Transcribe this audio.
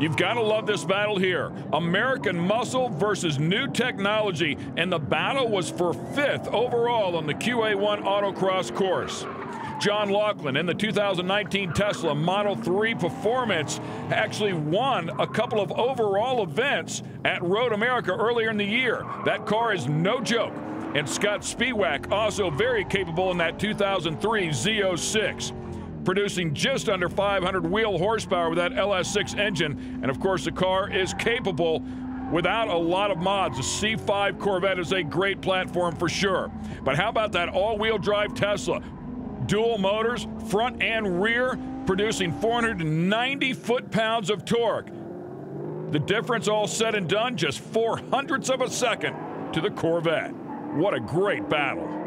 You've got to love this battle here. American muscle versus new technology, and the battle was for fifth overall on the QA1 autocross course. John Laughlin in the 2019 Tesla Model 3 Performance actually won a couple of overall events at Road America earlier in the year. That car is no joke. And Scott Spiewak, also very capable in that 2003 Z06 producing just under 500 wheel horsepower with that LS6 engine. And of course, the car is capable without a lot of mods. The C5 Corvette is a great platform for sure. But how about that all wheel drive Tesla? Dual motors, front and rear, producing 490 foot pounds of torque. The difference, all said and done, just four hundredths of a second to the Corvette. What a great battle.